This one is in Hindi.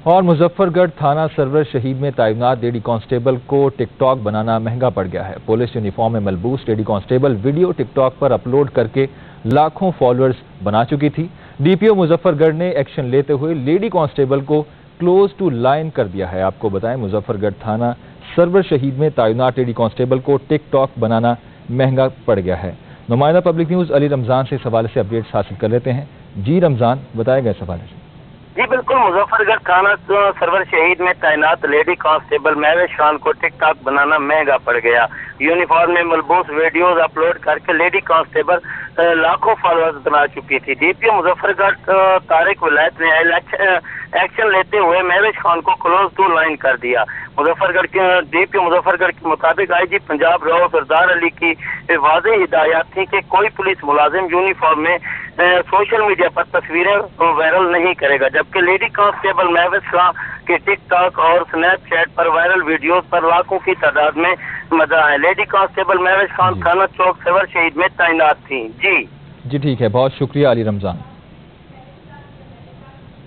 और मुजफ्फरगढ़ थाना सरवर शहीद में तैनात लेडी कांस्टेबल को टिकटॉक बनाना महँगा पड़ गया है। पुलिस यूनिफॉर्म में मलबूस लेडी कांस्टेबल वीडियो टिकटॉक पर अपलोड करके लाखों फॉलोअर्स बना चुकी थी। डीपीओ मुजफ्फरगढ़ ने एक्शन लेते हुए लेडी कांस्टेबल को क्लोज टू लाइन कर दिया है। आपको बताएँ, मुजफ्फरगढ़ थाना सरवर शहीद में तैनात लेडी कांस्टेबल को टिकटॉक बनाना महँगा पड़ गया है। नुमाइंदा पब्लिक न्यूज़ अली रमज़ान से इस हवाले से अपडेट्स हासिल कर लेते हैं। जी रमज़ान, बताए गए सवाल से। जी, बिल्कुल, मुजफ्फरगढ़ थाना सरवर शहीद में तैनात लेडी कांस्टेबल महवेश खान को टिकटॉक बनाना महँगा पड़ गया। यूनिफॉर्म में मलबूस वीडियोस अपलोड करके लेडी कांस्टेबल लाखों फॉलोअर्स बना चुकी थी। डीपीओ मुजफ्फरगढ़ तारिक विलायत ने एक्शन लेते हुए महवेश खान को क्लोज टू लाइन कर दिया। मुजफ्फरगढ़ के डीपीओ मुजफ्फरगढ़ के मुताबिक आईजी पंजाब राव सरदार अली की वाज हिदायत थी कि कोई पुलिस मुलाजिम यूनिफॉर्म में सोशल मीडिया पर तस्वीरें वायरल नहीं करेगा जबकि लेडी कांस्टेबल महवेज शाह के टिकटॉक और स्नैपचैट पर वायरल वीडियो पर लाखों की तादाद में मज़ा है। लेडी कांस्टेबल महवेज खान थाना चौक सेवर शहीद में तैनात थी। जी। जी ठीक है बहुत शुक्रिया अली रमज़ान।